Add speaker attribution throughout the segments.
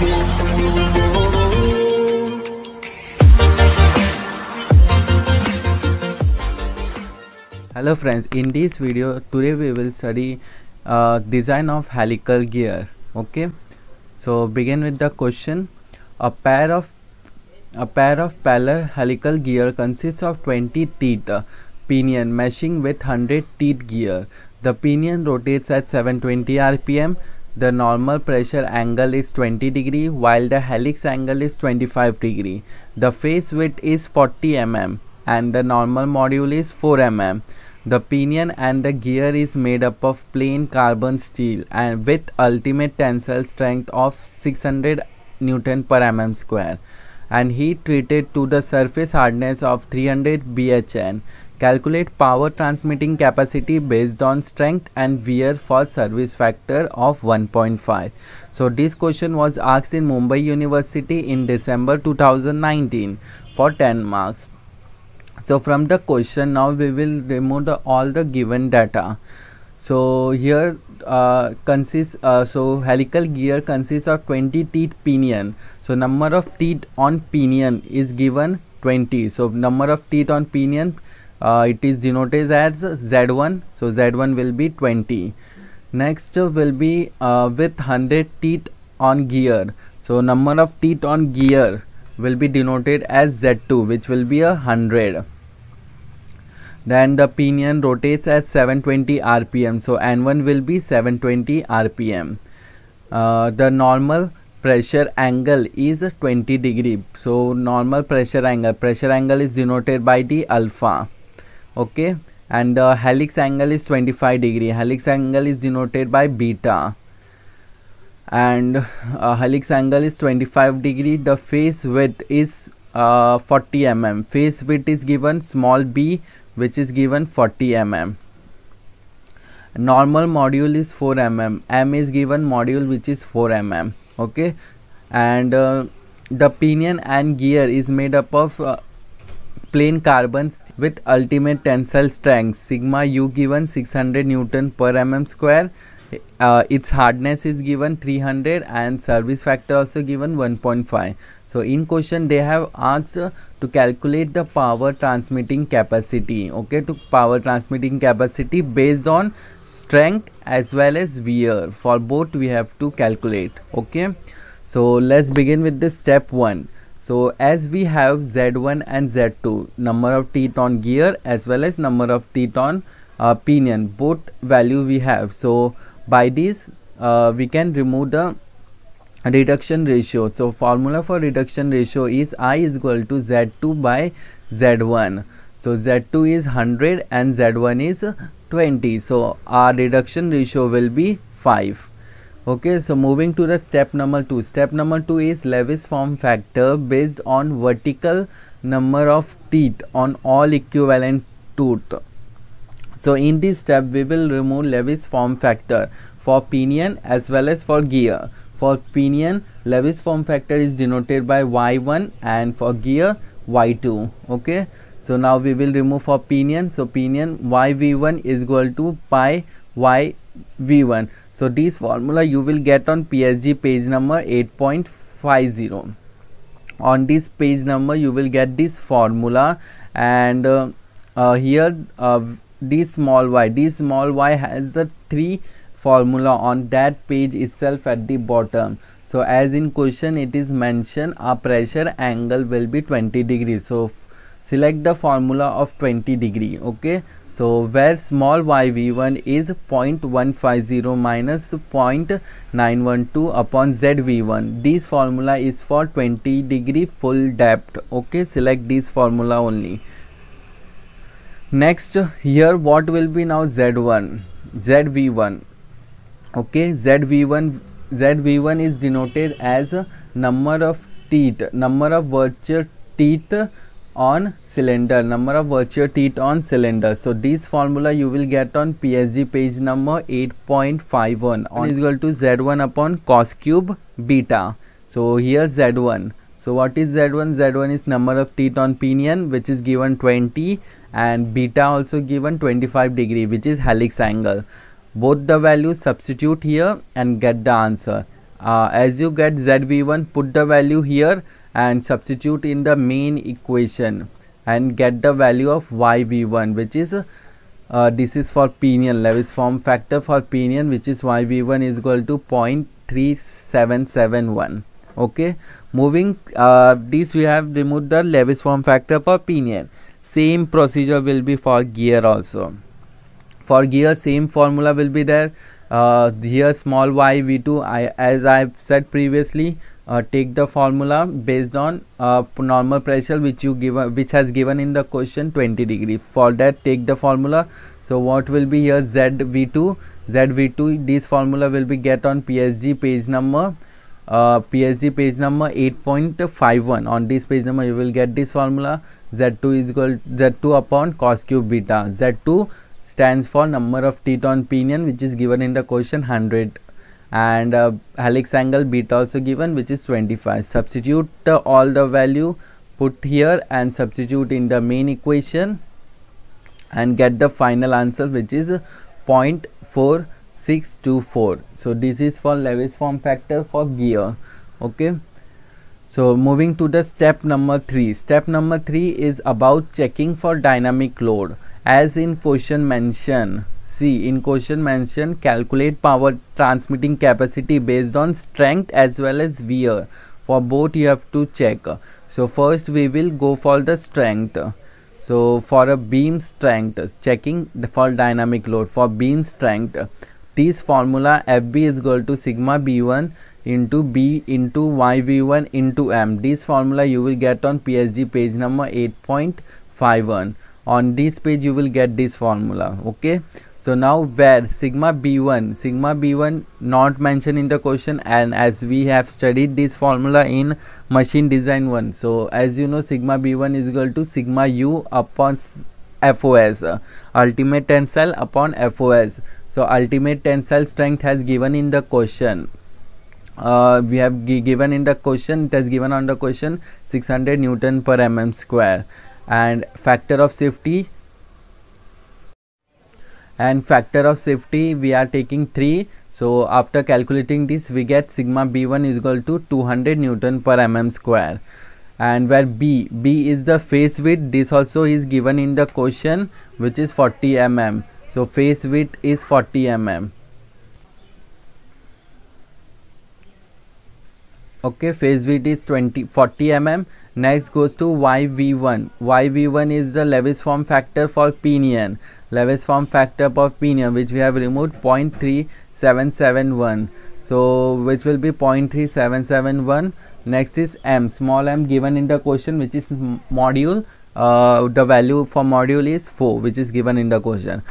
Speaker 1: hello friends in this video today we will study uh, design of helical gear okay so begin with the question a pair of a pair of parallel helical gear consists of 20 teeth uh, pinion meshing with 100 teeth gear the pinion rotates at 720 rpm the normal pressure angle is 20 degree while the helix angle is 25 degree. The face width is 40 mm and the normal module is 4 mm the pinion and the gear is made up of plain carbon steel and with ultimate tensile strength of 600 Newton per mm square. And heat treated to the surface hardness of 300 BHN. Calculate power transmitting capacity based on strength and wear for service factor of 1.5. So this question was asked in Mumbai University in December 2019 for 10 marks. So from the question now we will remove the, all the given data. So here uh, consists uh, so helical gear consists of 20 teeth pinion. So number of teeth on pinion is given 20 so number of teeth on pinion uh, it is denoted as z1 so z1 will be 20 next will be uh, with 100 teeth on gear. So number of teeth on gear will be denoted as Z2 which will be a 100 then the pinion rotates at 720 rpm so n1 will be 720 rpm uh, the normal pressure angle is 20 degree so normal pressure angle. Pressure angle is denoted by the alpha okay? And the helix angle is 25 degree. Helix angle is denoted by beta. And uh, helix angle is 25 degree. The face width is uh, 40 mm face width is given small b which is given 40 mm normal module is 4 mm m. Is given module which is 4 mm okay? And uh, the pinion and gear is made up of uh, plain carbons with ultimate tensile strength sigma u given 600 newton per mm square. Uh, its hardness is given 300 and service factor also given 1.5 so in question they have asked to calculate the power transmitting capacity okay to power transmitting capacity based on strength as well as wear. For both we have to calculate okay. So let's begin with the step 1 so as we have z1 and z2 number of teeth on gear as well as number of teeth on uh, pinion both value we have. So by this uh, we can remove the reduction ratio. So formula for reduction ratio is i is equal to z2 by z1 so z2 is 100 and z1 is 20 so our reduction ratio will be 5 okay so moving to the step number 2 step number 2 is Lewis form factor based on virtual number of teeth on all equivalent tooth so in this step we will remove Lewis form factor for pinion as well as for gear. For pinion Lewis form factor is denoted by y1 and for gear y2 okay. So now we will remove for pinion so pinion yv1 is equal to pi yv1 so this formula you will get on PSG page number 8.50 on this page number you will get this formula and uh, uh, here uh, this small y this small y has the three formula on that page itself at the bottom. So as in question it is mentioned a pressure angle will be 20 degrees. So select the formula of 20 degree okay so where small yv1 is 0.150 minus 0.912 upon zv1 this formula is for 20 degree full depth. Okay select this formula only. Next here what will be now z1 zv1 okay zv1 zv1 is denoted as number of teeth number of virtual teeth on cylinder number of virtual teeth on cylinder. So this formula you will get on psg page number 8.51 on is equal to z1 upon cos cube beta. So here z1 so what is z1 z1 is number of teeth on pinion which is given 20 and beta also given 25 degree which is helix angle. Both the values substitute here and get the answer. Uh, as you get zv1 put the value here and substitute in the main equation and get the value of yv1 which is uh, this is for pinion Lewis form factor for pinion which is yv1 is equal to 0.3771 okay moving uh, this we have removed the Lewis form factor for pinion. Same procedure will be for gear also. For gear same formula will be there. Uh, here small y v2 I, as I've said previously uh, take the formula based on uh, normal pressure which you give which has given in the question 20 degree. For that take the formula. So what will be here? Zv2 zv2 this formula will be get on psg page number. Uh, psg page number 8.51 on this page number you will get this formula. Z2 is equal z2 upon cos cube beta. Z2 stands for number of teeth on pinion which is given in the question 100 and uh, helix angle beta also given which is 25 substitute uh, all the value put here and substitute in the main equation and get the final answer which is 0.4624 so this is for Lewis form factor for gear. Okay? So moving to the step number 3 step number 3 is about checking for dynamic load as in question mention in question mention calculate power transmitting capacity based on strength as well as wear. For both you have to check. So first we will go for the strength. So for a beam strength checking the for dynamic load. For beam strength this formula fb is equal to sigma b1 into b into yv1 into m. This formula you will get on psg page number 8.51 on this page you will get this formula okay so now where sigma b1 sigma b1 not mentioned in the question and as we have studied this formula in machine design 1 so as you know sigma b1 is equal to sigma u upon fos uh, ultimate tensile upon fos so ultimate tensile strength has given in the question. Uh, we have given in the question it has given on the question 600 newton per mm square. And factor of safety and factor of safety we are taking 3 so after calculating this we get sigma b1 is equal to 200 newton per mm square. And where b b is the face width this also is given in the question which is 40 mm. So face width is 40 mm. Okay face width is 20 40 mm next goes to yv1 yv1 is the lewis form factor for pinion. Lewis form factor for pinion which we have removed 0.3771 so which will be 0.3771 next is m. Small m given in the question which is module uh, the value for module is 4 which is given in the question.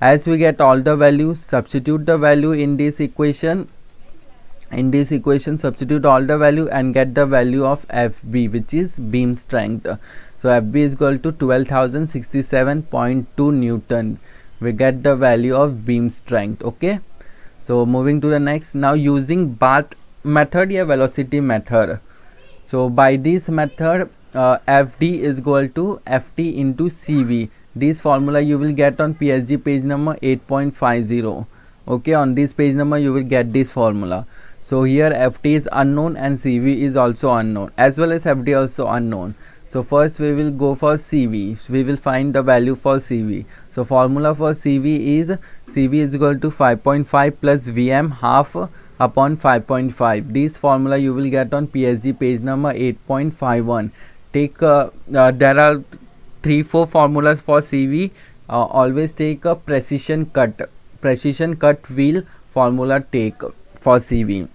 Speaker 1: As we get all the values substitute the value in this equation in this equation substitute all the value and get the value of fb which is beam strength. So fb is equal to 12067.2 newton. We get the value of beam strength okay? So moving to the next. Now using Barth method या velocity method. So by this method uh, fd is equal to ft into cv this formula you will get on psg page number 8.50 okay on this page number you will get this formula so here ft is unknown and cv is also unknown as well as fd also unknown. So first we will go for cv we will find the value for cv so formula for cv is cv is equal to 5.5 plus vm half upon 5.5 this formula you will get on psg page number 8.51 take uh, uh, there are three four formulas for cv uh, always take a precision cut precision cut wheel formula take for cv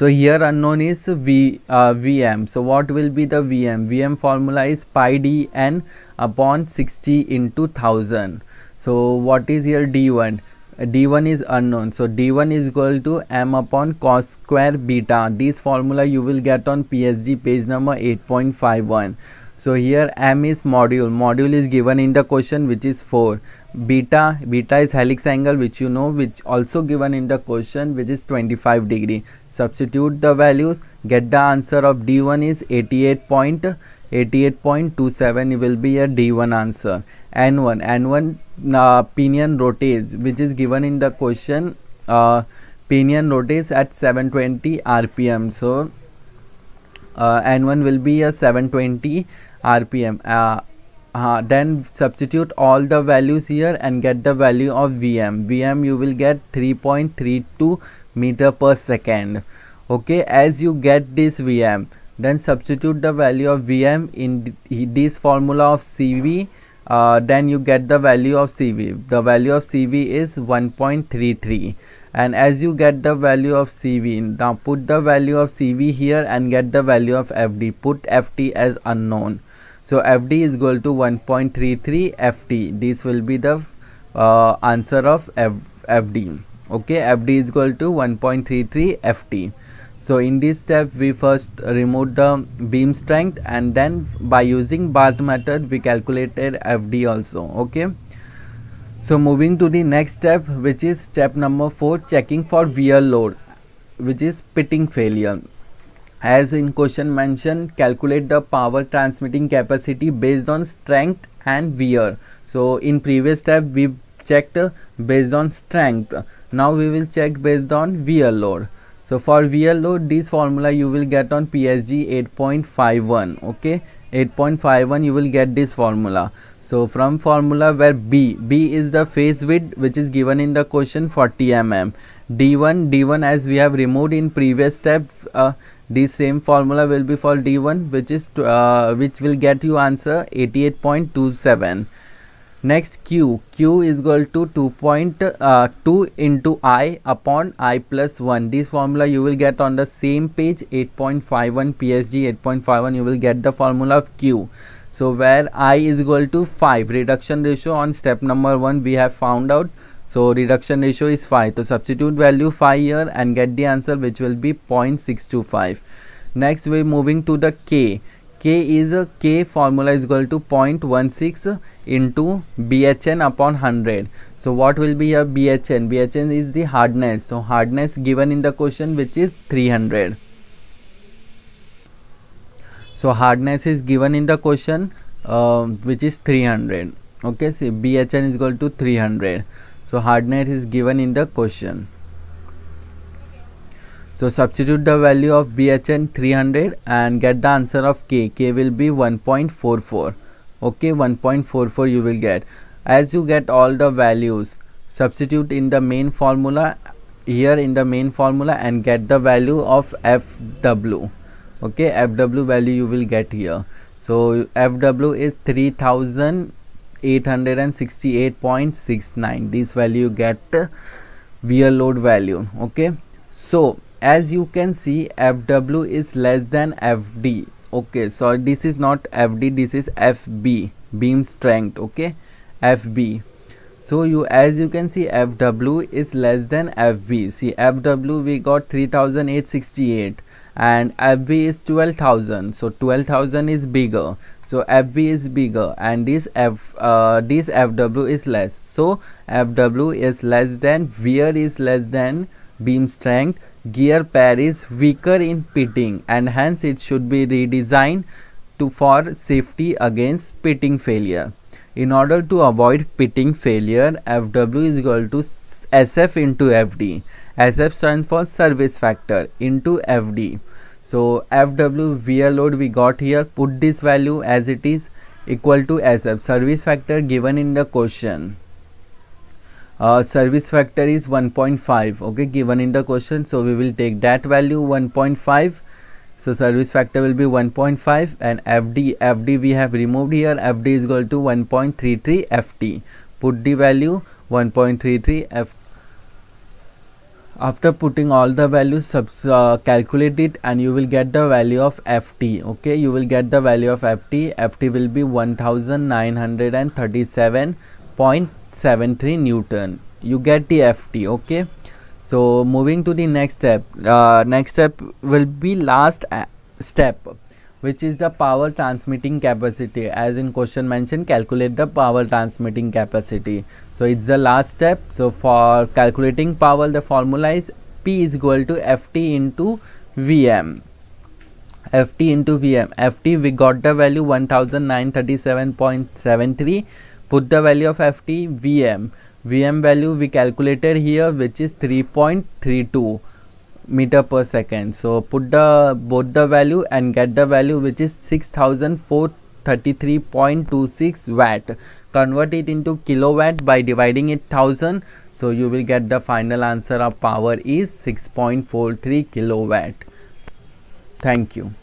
Speaker 1: so here unknown is v uh, vm so what will be the vm vm formula is pi d n upon 60 into 1000 so what is here d1 d1 is unknown. So d1 is equal to m upon cos square beta. This formula you will get on psg page number 8.51 so here m is module. Module is given in the question which is 4 beta beta is helix angle which you know which also given in the question which is 25 degree. Substitute the values. Get the answer of d1 is 88.88.27 will be a d1 answer. N1 n1 uh, pinion rotates which is given in the question uh, pinion rotates at 720 rpm so uh, n1 will be a 720 rpm uh, then substitute all the values here and get the value of vm. Vm you will get 3.32 meter per second. Okay as you get this vm then substitute the value of vm in this formula of cv uh, then you get the value of cv the value of cv is 1.33 and as you get the value of cv now put the value of cv here and get the value of fd put ft as unknown so fd is equal to 1.33 ft this will be the uh, answer of F fd okay fd is equal to 1.33 ft so in this step we first remove the beam strength and then by using Barth method we calculated fd also. Okay. So moving to the next step which is step number 4 checking for wear load which is pitting failure as in question mentioned calculate the power transmitting capacity based on strength and wear. So in previous step we checked based on strength. Now we will check based on wear load. So for wear load this formula you will get on psg 8.51 okay? 8.51 you will get this formula. So from formula where b b is the face width which is given in the question 40 mm d1 d1 as we have removed in previous step uh, this same formula will be for d1 which is uh, which will get you answer 88.27 next q. Q is equal to 2.2 uh, into i upon i plus 1 this formula you will get on the same page 8.51 psg 8.51 you will get the formula of q. So where i is equal to 5 reduction ratio on step number 1 we have found out so reduction ratio is 5 so substitute value 5 here and get the answer which will be 0.625 next we're moving to the k. K is a k formula is equal to 0.16 into bhn upon 100 so what will be a bhn bhn is the hardness. So hardness given in the question which is 300 so hardness is given in the question uh, which is 300 okay see bhn is equal to 300 so hardness is given in the question. So substitute the value of bhn 300 and get the answer of k. K will be 1.44 okay 1.44 you will get. As you get all the values substitute in the main formula here in the main formula and get the value of fw okay fw value you will get here. So fw is 3000 868.69 this value get uh, wear load value okay? So as you can see fw is less than fd okay? So this is not fd this is fb beam strength okay? Fb so you as you can see fw is less than fb see fw we got 3868 and fb is 12000 so 12000 is bigger so fb is bigger and this f uh, this fw is less. So fw is less than wear is less than beam strength gear pair is weaker in pitting and hence it should be redesigned to for safety against pitting failure. In order to avoid pitting failure fw is equal to sf into fd sf stands for service factor into fd so fw wear load we got here. Put this value as it is equal to sf service factor given in the question. Uh, service factor is 1.5 okay? Given in the question. So we will take that value 1.5 so service factor will be 1.5 and fd fd we have removed here. Fd is equal to 1.33 ft put the value 1.33 ft after putting all the values subs, uh, calculate it and you will get the value of ft okay? You will get the value of ft ft will be 1937.73 newton. You get the ft okay? So moving to the next step uh, next step will be last uh, step which is the power transmitting capacity. As in question mentioned calculate the power transmitting capacity. So it's the last step. So for calculating power the formula is p is equal to ft into vm ft into vm ft we got the value 1937.73 put the value of ft vm vm value we calculated here which is 3.32 meter per second. So put the both the value and get the value which is 6433.26 watt. Convert it into kilowatt by dividing it 1000 so you will get the final answer of power is 6.43 kilowatt. Thank you